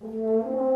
Música